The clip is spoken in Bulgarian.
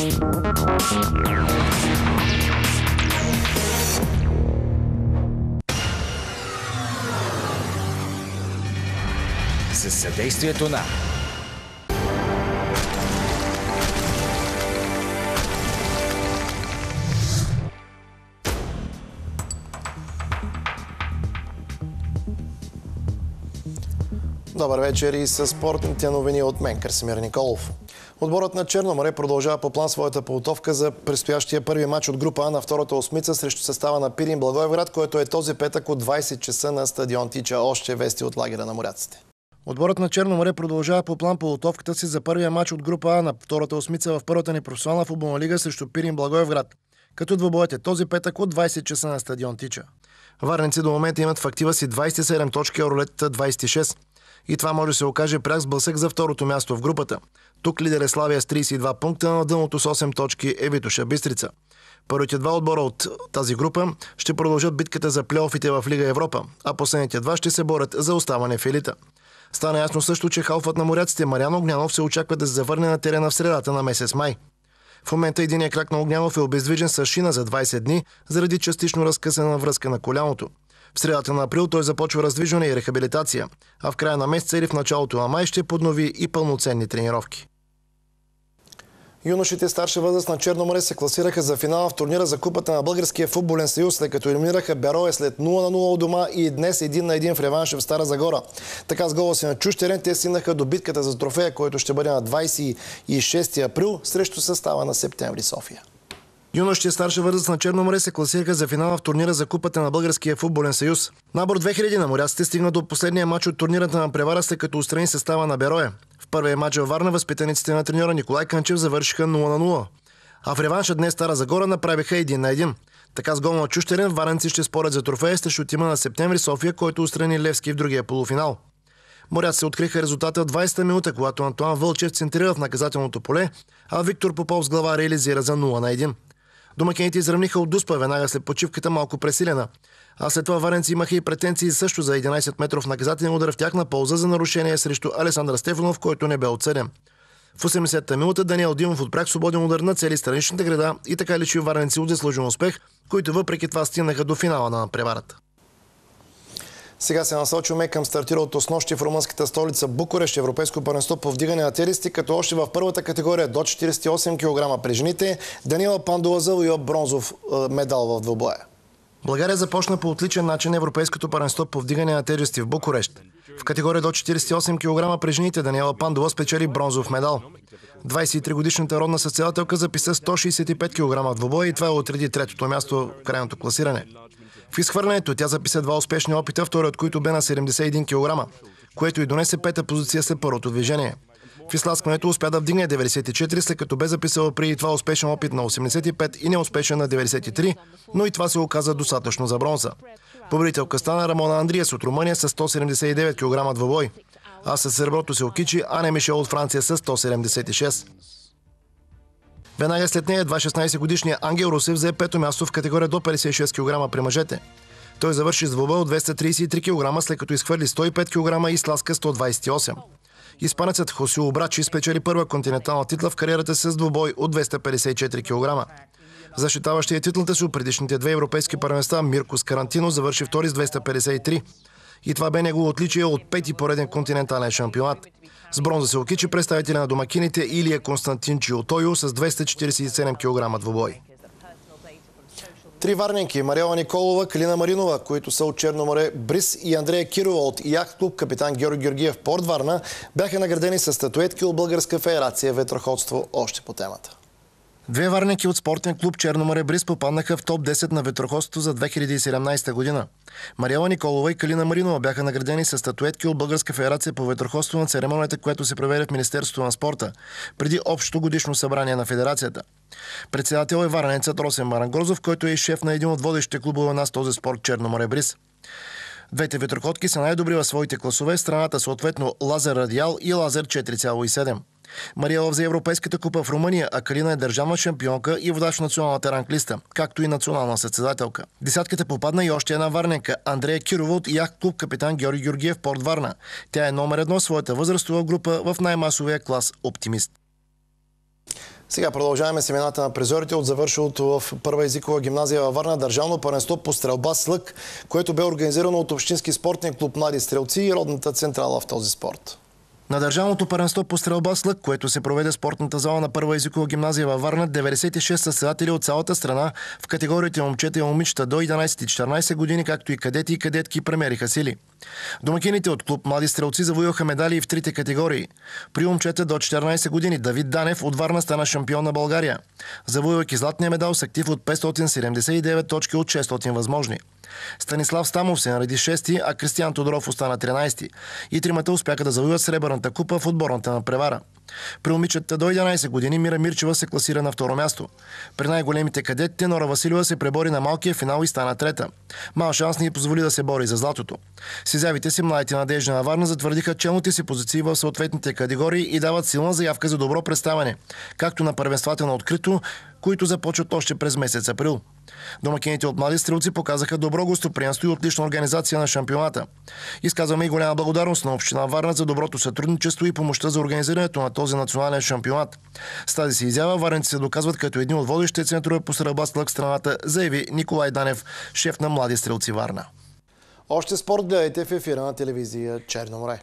С съдействието на Добър вечер и с спортните новини от мен, Красимир Николов. Отборът на Черноморе продължава по план своята подготовка за предстоящия първи матч от група А на втората осмица срещу състава на Пирин Благоевград, който е този петък от 20 часа на стадион Тича. Още вести от лагера на моряците. Отборът на Черноморе продължава по план подготовката си за първия матч от група А на втората осмица в първата ни професионална футболна лига срещу Пирин Благоевград. Като двобоят е този петък от 20 часа на стадион Тича. Варници до момента имат в актива си 27 точки, а рулетата 26 и това може да се окаже пряк сблъсък за второто място в групата. Тук лидер е Славия с 32 пункта, на дъното с 8 точки е Витоша Бистрица. Първите два отбора от тази група ще продължат битката за плейофите в Лига Европа, а последните два ще се борят за оставане в елита. Стана ясно също, че халфът на моряците Мариан Огнянов се очаква да се завърне на терена в средата на месец май. В момента единият крак на Огнянов е обездвижен с шина за 20 дни заради частично разкъсана връзка на коляното. В средата на април той започва раздвижване и рехабилитация, а в края на месеца или в началото на май ще поднови и пълноценни тренировки. Юношите старша възраст на Черноморе се класираха за финала в турнира за купата на Българския футболен съюз, след като елиминираха Берое след 0 на 0 у дома и днес 1 на 1 в реванша в Стара Загора. Така с гола си на чуж терен те стигнаха до битката за трофея, който ще бъде на 26 април срещу състава на септември София. Юношите и старша възраст на Черноморе се класираха за финала в турнира за купата на Българския футболен съюз. Набор 2000 на моряците стигна до последния матч от турнирата на превара, след като устрани състава на Бероя. В първия матч във Варна възпитаниците на треньора Николай Канчев завършиха 0 на 0. А в реванша днес Стара Загора направиха 1 на 1. Така с гол на Чущерен, варенци ще спорят за трофея срещу тима на септември София, който устрани Левски в другия полуфинал. Моряци се откриха резултата от 20-та минута, когато Антуан Вълчев центрира в наказателното поле, а Виктор Попов с глава реализира за 0 на 1. Домакините изравниха от Дуспа веднага след почивката малко пресилена. А след това варенци имаха и претенции също за 11 метров наказателен удар в тяхна полза за нарушение срещу Александър Стефанов, който не бе отсъден. В 80-та минута Даниел Димов отпряк свободен удар на цели страничната града и така личи варенци от заслужен успех, които въпреки това стигнаха до финала на преварата. Сега се насочваме към стартиралото с нощи в румънската столица Букурещ, Европейско първенство по вдигане на теристи, като още в първата категория до 48 кг при жените Данила Пандова завоюва бронзов е, медал в двобоя. България започна по отличен начин Европейското първенство по вдигане на тежести в Букурещ. В категория до 48 кг при жените Даниела Пандова спечели бронзов медал. 23-годишната родна състезателка записа 165 кг в двобоя и това е отреди третото място в крайното класиране. В изхвърлянето тя записа два успешни опита, втори от които бе на 71 кг, което и донесе пета позиция след първото движение. В изтласкването успя да вдигне 94, след като бе записала преди това успешен опит на 85 и неуспешен на 93, но и това се оказа достатъчно за бронза. Победителка стана Рамона Андриес от Румъния с 179 кг двобой, а с среброто се окичи Ане Мишел от Франция с 176. Веднага след нея 2-16 годишния Ангел Русев взе пето място в категория до 56 кг при мъжете. Той завърши с двоба от 233 кг, след като изхвърли 105 кг и сласка 128. Испанецът Хосио Обрачи спечели първа континентална титла в кариерата с двубой от 254 кг. Защитаващия титлата си от предишните две европейски първенства Миркос Карантино завърши втори с 253. И това бе негово отличие от пети пореден континентален шампионат. С бронза се окичи представителя на домакините Илия Константин Чиотойо с 247 кг двубой. Три варненки – Мариела Николова, Калина Маринова, които са от Черноморе, Брис и Андрея Кирова от Яхт клуб капитан Георги Георгиев Порт Варна бяха наградени с статуетки от Българска федерация ветроходство още по темата. Две варники от спортен клуб Черноморе Бриз попаднаха в топ 10 на ветроходството за 2017 година. Мариела Николова и Калина Маринова бяха наградени с статуетки от Българска федерация по ветроходство на церемонията, която се проведе в Министерството на спорта, преди общото годишно събрание на федерацията. Председател е варнецът Росен Марангрозов, който е шеф на един от водещите клубове на този спорт Черноморе Бриз. Двете ветроходки са най-добри във своите класове, страната съответно Лазер Радиал и Лазер 4,7. Мария взе Европейската купа в Румъния, а Калина е държавна шампионка и водач в националната ранглиста, както и национална състезателка. Десятката попадна и още една варненка – Андрея Кирова от Ях клуб капитан Георги Георгиев Порт Варна. Тя е номер едно в своята възрастова група в най-масовия клас «Оптимист». Сега продължаваме семената на призорите от завършилото в първа езикова гимназия във Варна държавно първенство по стрелба с лък, което бе организирано от Общински спортен клуб Млади стрелци и родната централа в този спорт. На държавното паренство по стрелба с лък, което се проведе спортната зала на първа езикова гимназия във Варна, 96 състезатели от цялата страна в категориите момчета и момичета до 11 и 14 години, както и кадети и кадетки премериха сили. Домакините от клуб Млади стрелци завоюваха медали и в трите категории. При момчета до 14 години Давид Данев от Варна стана шампион на България, завоювайки златния медал с актив от 579 точки от 600 възможни. Станислав Стамов се нареди 6, а Кристиан Тодоров остана 13. И тримата успяха да завоюват сребърната купа в отборната на превара. При момичета до 11 години Мира Мирчева се класира на второ място. При най-големите кадетите Нора Василева се пребори на малкия финал и стана трета. Мал шанс ни позволи да се бори за златото. С изявите си младите надежда на Варна затвърдиха челните си позиции в съответните категории и дават силна заявка за добро представяне, както на първенствата на открито, които започват още през месец април. Домакините от млади стрелци показаха добро гостоприемство и отлична организация на шампионата. Изказваме и голяма благодарност на Община Варна за доброто сътрудничество и помощта за организирането на този национален шампионат. С тази си изява варенци се доказват като едни от водещите центрове по стрелба с лък страната, заяви Николай Данев, шеф на млади стрелци Варна. Още спорт гледайте в ефира на телевизия Черно море.